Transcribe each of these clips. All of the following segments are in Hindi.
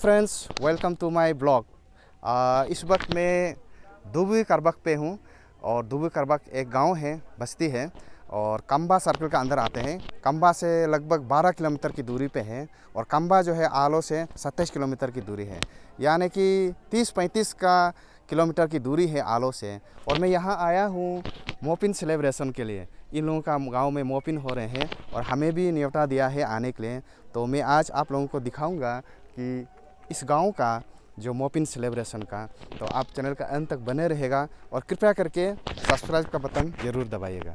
Friends welcome to my blog इस वक्त मैं दुबई करबक पे हूँ और दुबई करबक एक गाँव है, बस्ती है और कम्बा सर्कल के अंदर आते हैं। कम्बा से लगभग 12 किलोमीटर की दूरी पे है और कम्बा जो है आलो से 27 किलोमीटर की दूरी है। यानी कि 30-35 का किलोमीटर की दूरी है आलो से और मैं यहाँ आया हूँ मोपिन सेलिब्रेशन के लिए। इन लोगों का गाँव में मोपिन हो रहे हैं और हमें भी न्योता दिया है आने के लिए। तो मैं आज आप लोगों को दिखाऊँगा कि इस गाँव का, जो मोपिन सेलिब्रेशन का तो आप चैनल का अंत तक बने रहेगा और कृपया करके सब्सक्राइब का बटन ज़रूर दबाइएगा।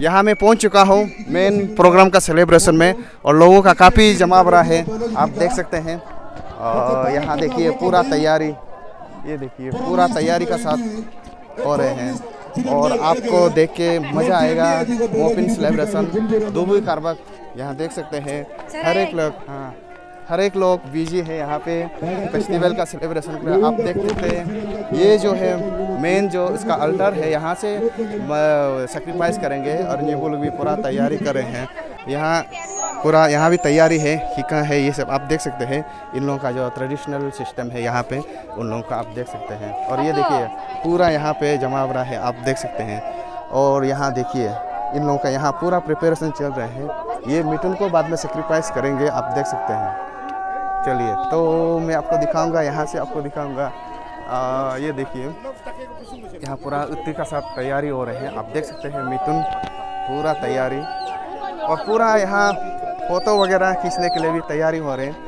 यहाँ मैं पहुँच चुका हूँ मेन प्रोग्राम का सेलिब्रेशन में और लोगों का काफ़ी जमावड़ा है। आप देख सकते हैं। यहाँ देखिए पूरा तैयारी। ये देखिए, पूरा तैयारी का साथ हो रहे हैं। और आपको देख के मज़ा आएगा मोपिन सेलिब्रेशन दुबई कारबक यहाँ देख सकते हैं। हर एक लोग हाँ। हर एक लोग बिज़ी है यहाँ पे। फेस्टिवल का सेलिब्रेशन लिए आप देख सकते हैं। ये जो है मेन जो इसका अल्टर है, यहाँ से सेक्रीफाइस करेंगे और ये वो लोग भी पूरा तैयारी कर रहे हैं। यहाँ पूरा, यहाँ भी तैयारी है हिका है, ये सब आप देख सकते हैं। इन लोगों का जो ट्रेडिशनल सिस्टम है यहाँ पे, उन लोगों का आप देख सकते हैं। और ये देखिए, पूरा यहाँ पे जमावड़ा है आप देख सकते हैं। और यहाँ देखिए, इन लोगों का यहाँ पूरा प्रिपरेशन चल रहा है। ये मिटन को बाद में सेक्रीफाइस करेंगे, आप देख सकते हैं। चलिए तो मैं आपको दिखाऊँगा, यहाँ से आपको दिखाऊँगा। ये देखिए, यहाँ पूरा उत्ती का साथ तैयारी हो रही है। आप देख सकते हैं, मिथुन, पूरा तैयारी। और पूरा यहाँ फ़ोटो वगैरह खींचने के लिए भी तैयारी हो रहे हैं।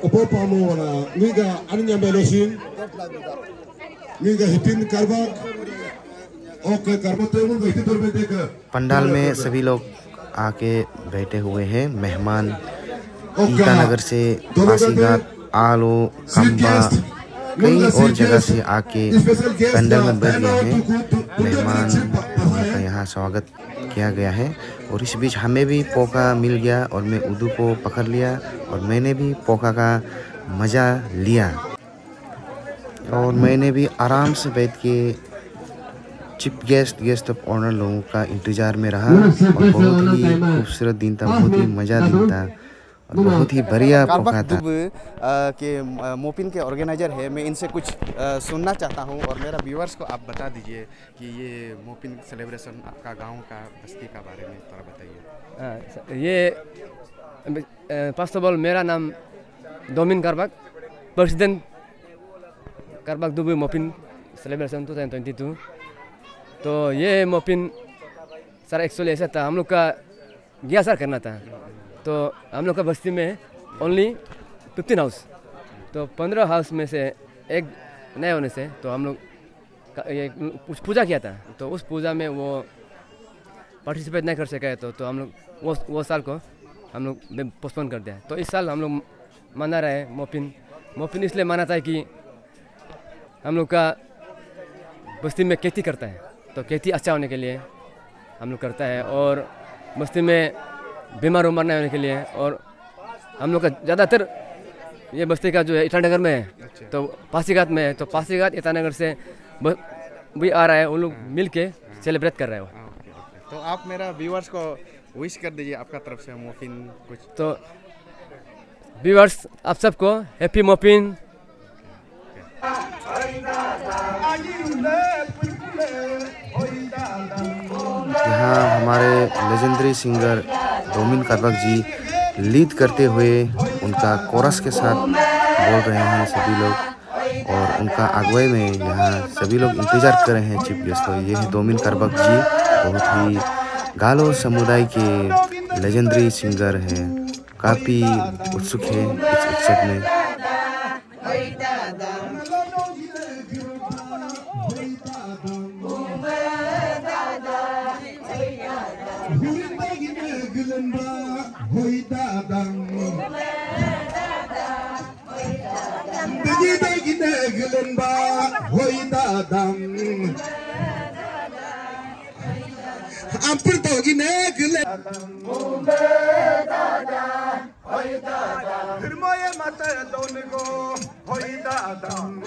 Opo pamo melosin miga hitin karbak okay pandal में सभी लोग आके बैठे हुए हैं मेहमान ईटानगर से पासीघाट आलो कंबा कई और जगह से आके पंडाल में बैठ गए हैं मेहमान यहाँ स्वागत किया गया है और इस बीच हमें भी पोका मिल गया और मैं उर्दू को पकड़ लिया और मैंने भी पोका का मज़ा लिया। और मैंने भी आराम से बैठ के chief guest guest of honour लोगों का इंतज़ार में रहा और बहुत ही खूबसूरत दिन था, बहुत ही मज़ा दिन था। और बहुत ही बढ़िया पोका था। के मोपिन के ऑर्गेनाइजर है। मैं इनसे कुछ आ, सुनना चाहता हूँ और मेरा व्यूअर्स को आप बता दीजिए कि ये मोपिन सेलिब्रेशन आपका गाँव का बस्ती का बारे में थोड़ा बताइए। ये फ़र्स्ट ऑफ़ ऑल मेरा नाम Domin कारबाग president कारबाग Dubai Mopin celebration two thousand twenty two तो ये मोपिन सर एक्चुअली ऐसा था हम लोग का गया सर करना था। तो हम लोग का बस्ती में ओनली फिफ्टीन हाउस तो पंद्रह हाउस में से एक नए होने से तो हम लोग ये पूजा किया था। तो उस पूजा में वो पार्टिसिपेट नहीं कर सके तो तो हम लोग वो वो साल को हम लोग पोस्टपोन कर दिया। तो इस साल हम लोग मना रहे हैं मोपिन। मोपिन इसलिए माना था कि हम लोग का बस्ती में खेती करता है। तो खेती अच्छा होने के लिए हम लोग करता है और बस्ती में बीमार उमर नहीं होने के लिए और हम लोग का ज़्यादातर ये बस्ती का जो है ईटानगर में है। तो पासीघाट में है। तो पासीघाट ईटानगर से भी आ रहा है उन लोग मिल के सेलिब्रेट कर रहे हो हाँ, तो आप मेरा व्यूअर्स को विश कर दीजिए आपका तरफ़ से मोफिन कुछ। तो व्यूअर्स आप सबको हैप्पी मोपिन यहाँ हमारे legendary singer Domin Karbak ji lead करते हुए उनका कोरस के साथ बोल रहे हैं सभी लोग और उनका अगुवाई में यहाँ सभी लोग इंतज़ार कर रहे हैं चीफ गेस्ट तो ये है डोमिन कारबक जी, बहुत ही गालो समुदाय के लेजेंडरी सिंगर हैं, काफ़ी उत्सुक हैं इस उत्सव में। ginaglan ba? Hoy dadam. Ampun tau ginaglan. Mumbe dada, hoy dada. Hirmaya mata donego, hoy dadam.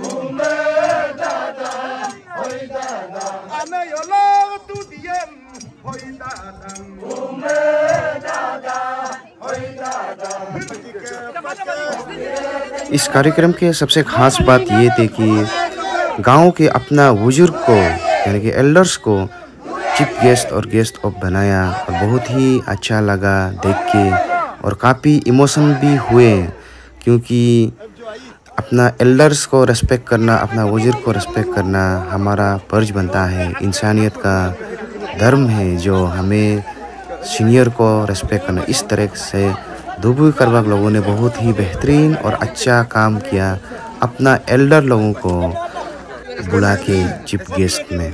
इस कार्यक्रम के सबसे खास बात ये थी कि गाँव के अपना बुज़ुर्ग को, यानी कि एल्डर्स को चीफ गेस्ट और गेस्ट ऑफ़ बनाया और बहुत ही अच्छा लगा देख के और काफ़ी इमोशन भी हुए, क्योंकि अपना एल्डर्स को रेस्पेक्ट करना, अपना बुज़ुर्ग को रेस्पेक्ट करना हमारा फ़र्ज़ बनता है। इंसानियत का धर्म है जो हमें सीनियर को रेस्पेक्ट करना, इस तरह से दुबई करवाक लोगों ने बहुत ही बेहतरीन और अच्छा काम किया अपना एल्डर लोगों को बुला के चिप गेस्ट में.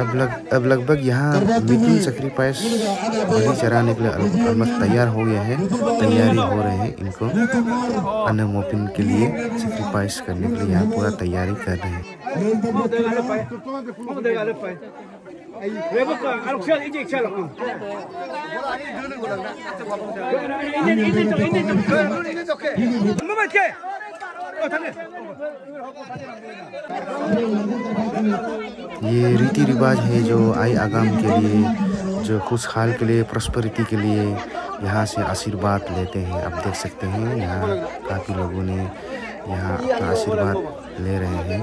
अब लग लगभग यहाँ मीटिंग सेक्रीफाइस बलि चराने के लिए ऑलमोस्ट तैयार हो गया है। तैयारी हो रहे हैं इनको अन्न मोपिन के लिए सेक्रीफाइस करने के लिए। यहाँ पूरा तैयारी कर रहे हैं। ये रीति रिवाज है जो आई आगाम के लिए, जो खुशहाल के लिए प्रॉस्पेरिटी के लिए यहाँ से आशीर्वाद लेते हैं। आप देख सकते हैं, यहाँ काफ़ी लोगों ने यहाँ अपना आशीर्वाद ले रहे हैं।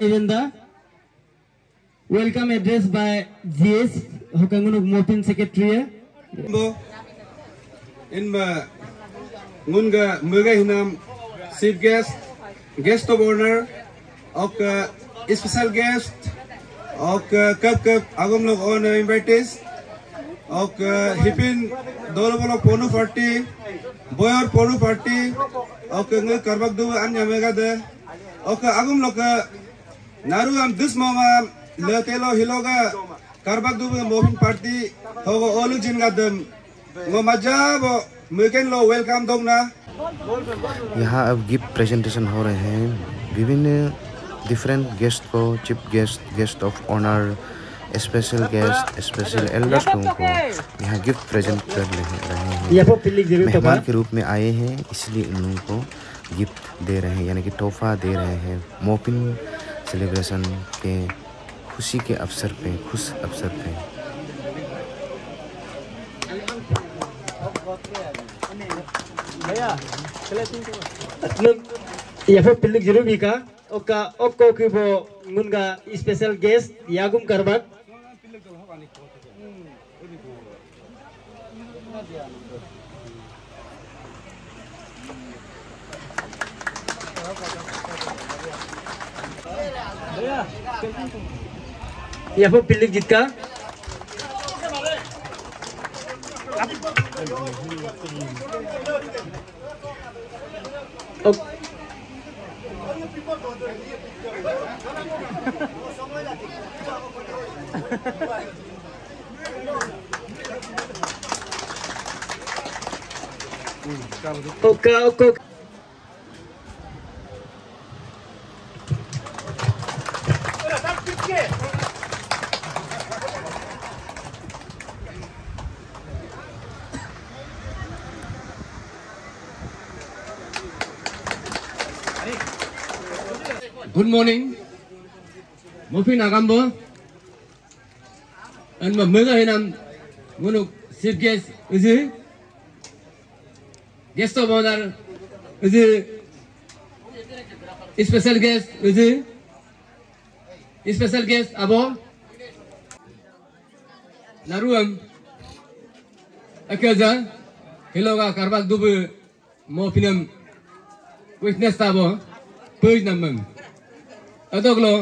even the welcome address by GS hoka munuk mopin secretary in ma ngunga muga hinam chief guest guest of honor och uh, special guest och uh, kap kap agam log on invitees och uh, hipin dolo bolo ponu party boyor okay ने करबक दु अन यमे गदे ओके अगुम लोक, नारु हम दिस मोमा, लेतेलो हिलोगा करबक दु मोहिन पार्टी, होगो ओलु जिन गदम वो मज़ा वो, मेकेन लो, वेलकम दोग ना। यहाँ अब गिफ्ट प्रेजेंटेशन हो रहे हैं। विभिन्न डिफरेंट गेस्ट को chief guest guest of honour special guest special elders लोगों को यहाँ गिफ्ट प्रेजेंट कर रहे हैं मेहमान के रूप में आए हैं इसलिए उन लोगों को गिफ्ट दे रहे हैं यानी कि तोहफा दे रहे हैं। मोपिन सेलिब्रेशन के खुशी के अवसर पे खुश अवसर पे। nun ya po pilik jero bika oka okko kibo munga special guest yagum karbak यहाँ पर पिल्लिक जीत का ok ok Good morning. Một phi nào gambo. Anh mà mới cái năm, muốn được xếp gas, cái? Guest of honour special guest special guest, अब नरु हम अकेजा हिलोगा करबाक दुब। मोफिनम विटनेस अब पेज नम अदोग्लो।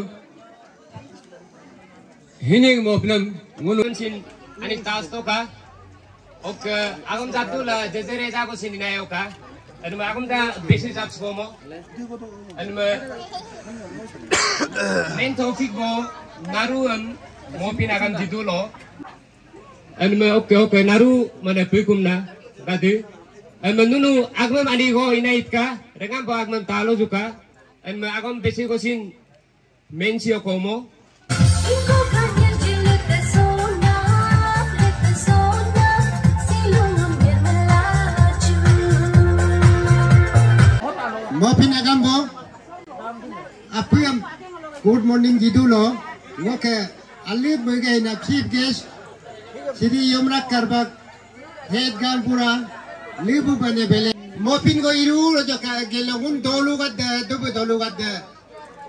हिनिंग मोफिनम मुनुन सिन अनि तास तो का। Oke, agam satu lah, jadi reza aku sini naik oka. Anu agam dah bisnis apa semua? Anu main topik bo, naruan mau pin agam lo. Anu oke oke naru mana pukum na, kadi. Anu nunu agam ani ko ina itka, rengam bo agam talo juga. Anu agam bisnis kosin mensi komo. Iko. Mopin agambo. Apuyam good morning jidulo. Ngoke alib mugai na chief guest. Sidi Yomrak Karbak head gampura libu bane bele. Mopin go iru rojo ka gelongun dolu gad dubu dolu gad.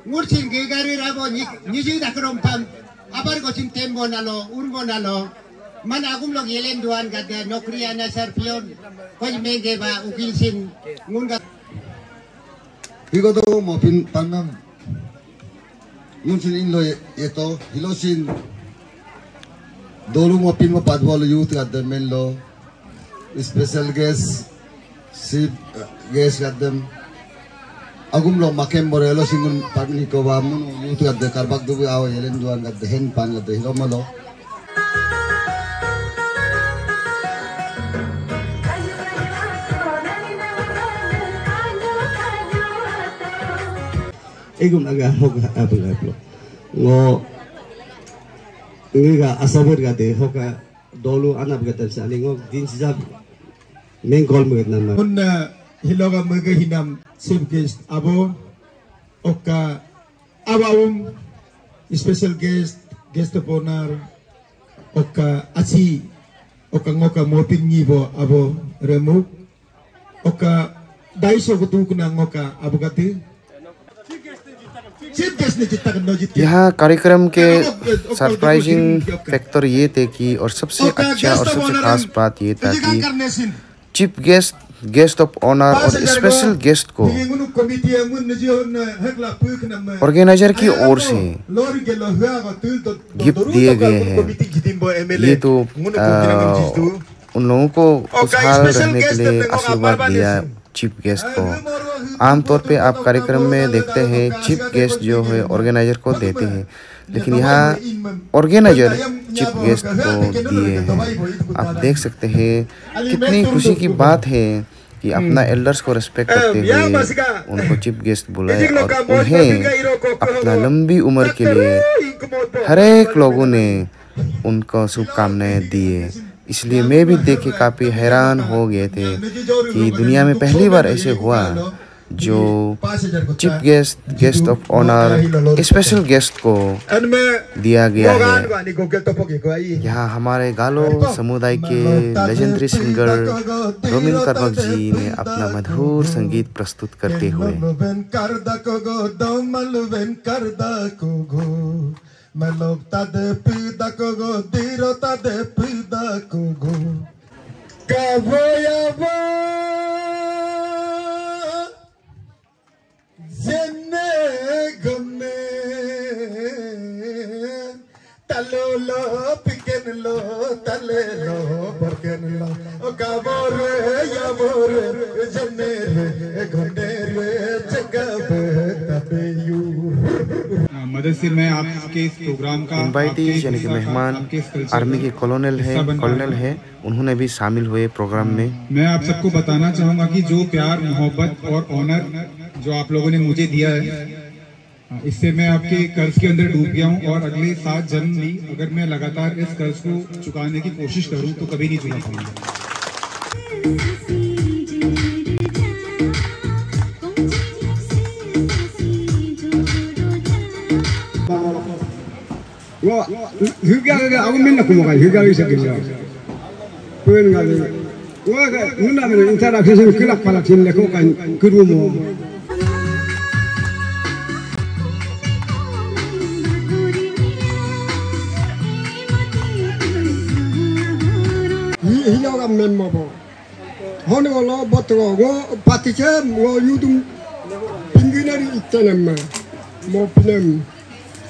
Ngursin gegari rabo niji dakrom pam. Abar go sin tembo nalo urbo nalo. Man agum log yelen duan gad nokri ana sarpion. Koj menge ba ukil sin ngun gad. 이것도 뭐 빈, 방금 문신 인로 예또 힐로신 도루 뭐 빈뭐 바드볼 유트 가든 멜로 스페셜 게스 시 게스 가든 agumlo makem borelo singun pagni ko ba mun yutu gadde karbak dubu awa Igum naga hoka apel apel. Ngo asabur gade hoka dolu anap gade saling ngo din sijab mengkol mga nama. Un hiloga mga hinam chief guest abo oka abaum special guest guest of honor oka aci oka ngoka mopin ngibo abo remu. Oka daiso kutu kuna ngoka abo यहाँ कार्यक्रम के सरप्राइजिंग फैक्टर ये थे कि और सबसे अच्छा और सबसे खास बात ये था कि chief guest guest of honour और स्पेशल गेस्ट को ऑर्गेनाइजर की ओर से tul to गिफ्ट दिए गए हैं। ये तो आ, उन लोगों को खुशहाल रहने के लिए आशीर्वाद दिया चीफ गेस्ट को। आमतौर पे आप कार्यक्रम में देखते हैं, चीफ गेस्ट जो है, ऑर्गेनाइजर को देते हैं। लेकिन यहाँ ऑर्गेनाइजर, चीफ गेस्ट को दिए हैं। आप देख सकते हैं, कितनी खुशी की बात है कि अपना एल्डर्स को रेस्पेक्ट करते हुए उनको चीफ गेस्ट बुलाए और उन्हें अपना लंबी उम्र के लिए हर एक लोगों ने उनको शुभकामनाएँ दिए इसलिए मैं भी देख के काफ़ी हैरान हो गए थे कि दुनिया में पहली बार ऐसे हुआ जो chief guest guest of honour special guest को दिया गया है। यहाँ हमारे गालो समुदाय के लेजेंडरी सिंगर रोमिन करबक जी ने अपना मधुर संगीत प्रस्तुत करते हुए মেলক তাদে পিদা কগো দীর তাদে পিদা কগো কাভয়াব इनवाइटीज यानी कि मेहमान आर्मी के कॉलोनल है कॉलोनल है। उन्होंने भी शामिल हुए प्रोग्राम में। मैं आप सबको बताना चाहूँगा कि जो प्यार मोहब्बत और ऑनर जो आप लोगों ने मुझे दिया है इससे मैं आपके कर्ज के अंदर डूब गया हूँ और अगले सात जन्म भी अगर मैं लगातार इस कर्ज को चुकाने की कोशिश करूँ तो कभी नहीं चुका पाऊँगा। 흑약을 하고 맨날 구멍가요 흑약이 있었거든요 그거는 가지고 와가 누나면 인터넷 세상에 끌락팔락 짓네 그거까지 그러고 뭐 hilaga memma bo hono lo botgo go patiche mo yudum pinginari ittenemma mo pinem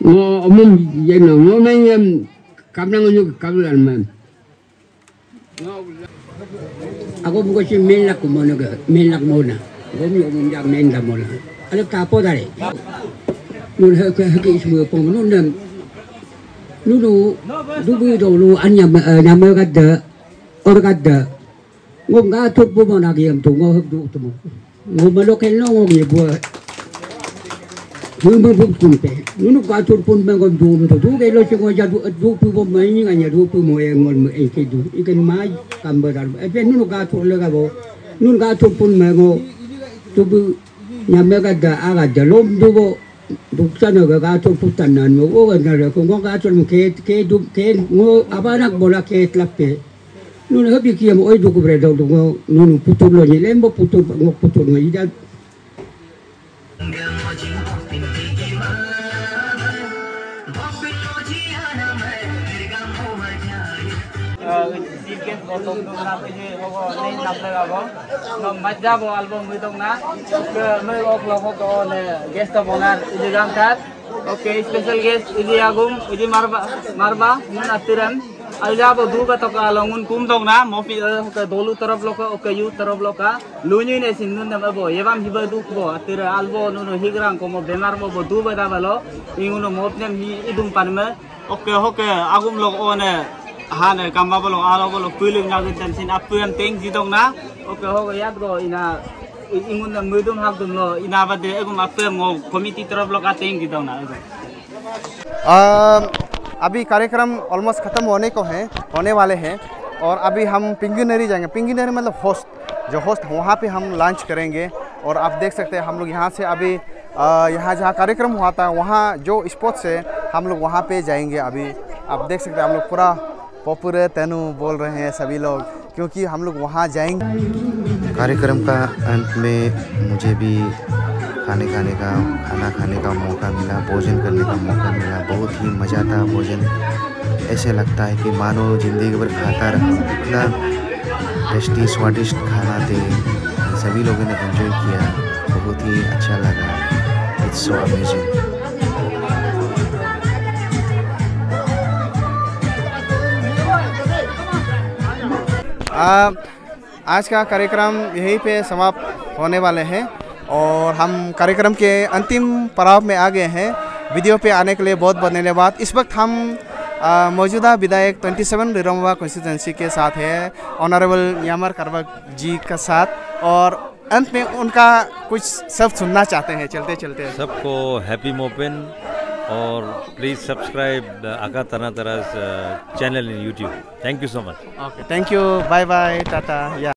mình dạy nó nó nên cảm năng như cảm lần mà. Aku bukan si main lak mo na main lak mo na gom yo mo jam main lak mo na ala kapo dare nun ha ka ha ki smu pong nun nam nu du du bi do lu an nyam nyam ga de or ga de ngom ga thuk bu mo na gi am tu ngo huk du tu mo ngom ma lo ken lo ngom ye bu vương vương phục phun pe nó nó qua chốt phun pe còn du mà thôi du cái lo chuyện coi ra du du phun vô mấy những anh du phun mỗi ngon mỗi anh cái du cái cái mai cầm bờ ra ấy pe nó nó qua chốt lên cái bộ nó qua chốt phun mấy ngô tu bu nhà mấy cái cái à cái gà lôm du bộ đục chân ở gà chốt phun tần nàn ngô ô gần rồi không có gà chốt một cái cái du cái ngô à ba nó bảo là cái lắp pe nó nó hấp bị kia mỗi du cũng về đầu du ngô nó nó phun lên như lên bộ phun ngô phun ngô ý ra Sikit botong tu komo benar bo bo dua da balo. Inguno mopnem hi idum panme. Oke oke agum lok one hane kamba bolo alo bolo kuiling nyagu dan sin apuan teng jidong na oke ho yat go ina ingun na mudum hak dum lo ina bade egum apuan ngo komiti तरफ़ jidong na अम, अभी कार्यक्रम ऑलमोस्ट ख़त्म होने को है होने वाले हैं और अभी हम पिंगनरी जाएँगे। पिंगनरी मतलब होस्ट जो होस्ट वहाँ पे हम लंच करेंगे और आप देख सकते हैं हम लोग यहाँ से अभी यहाँ जहाँ कार्यक्रम हुआ था वहाँ जो स्पॉट से हम लोग वहाँ पे जाएँगे अभी। आप देख सकते हैं हम लोग पूरा पॉपुलर तेनू बोल रहे हैं सभी लोग, क्योंकि हम लोग वहाँ जाएँगे। कार्यक्रम का अंत में मुझे भी खाने खाने का, खाना खाने का मौका मिला, भोजन करने का मौका मिला, बहुत ही मज़ा था भोजन। ऐसे लगता है कि मानो ज़िंदगी भर खाता रहा, इतना टेस्टी स्वादिष्ट खाना थे। सभी लोगों ने एंजॉय किया, बहुत ही अच्छा लगा। इट्स सो अमेजिंग आ, आज का कार्यक्रम यहीं पे समाप्त होने वाले हैं और हम कार्यक्रम के अंतिम पड़ाव में आ गए हैं। वीडियो पे आने के लिए बहुत बहुत धन्यवाद। इस वक्त हम मौजूदा विधायक 27 सेवन रिरोमवा कॉन्स्टिट्यूंसी के साथ है ऑनरेबल यामर करवक जी का साथ और अंत में उनका कुछ सब सुनना चाहते हैं। चलते चलते। सबको हैप्पी मोपिन। और प्लीज़ सब्सक्राइब आका तरह तरह channel in YouTube thank you so much okay thank you bye bye tata या